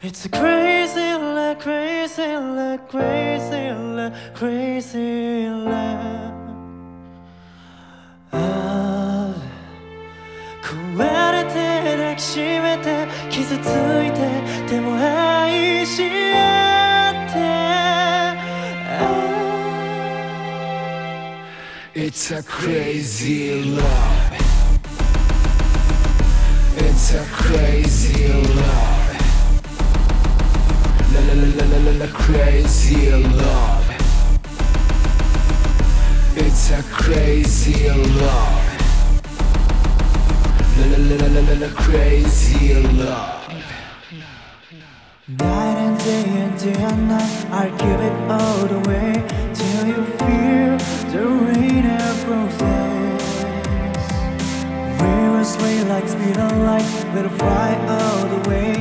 It's a crazy love, crazy love, crazy love, crazy love. Ah, 壊れて抱きしめて傷ついてでも愛し合って It's a crazy love. It's a crazy love. Crazy love. It's a crazy love. Crazy love. And day and day and night, I'll give it all till you feel the rain like speed of light, we'll fly all the way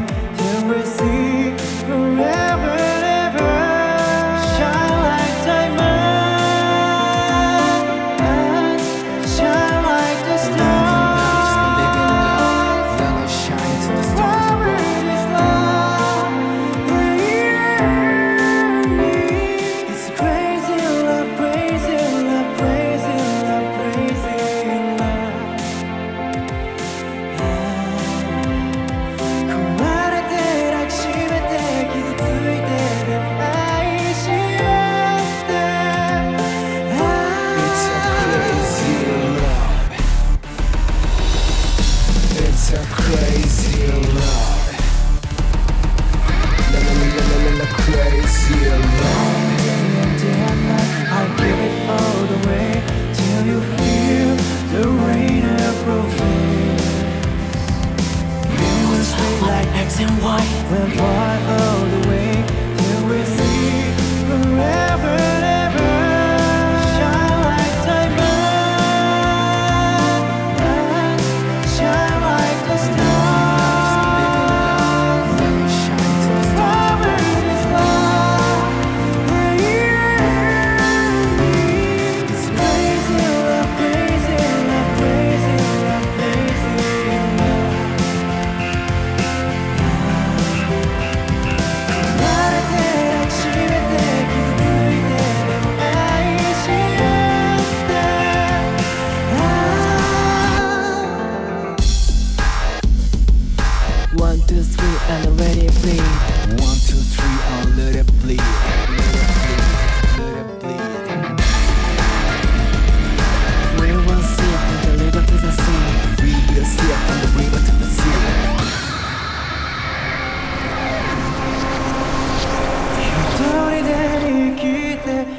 crazy love. La la la la la crazy love. I give it all the way till you feel the rain approaching. Rivers stay like X and Y. We'll fly all the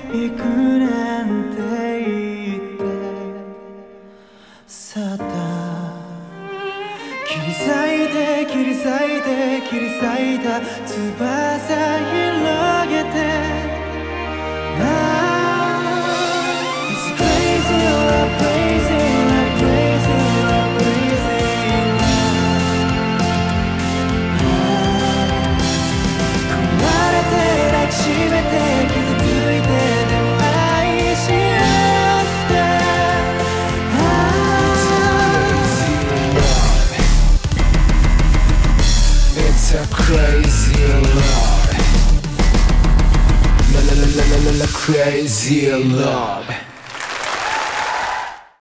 行くなんて言って去った切り裂いて切り裂いて切り裂いた翼 crazy love. La la la la la crazy love.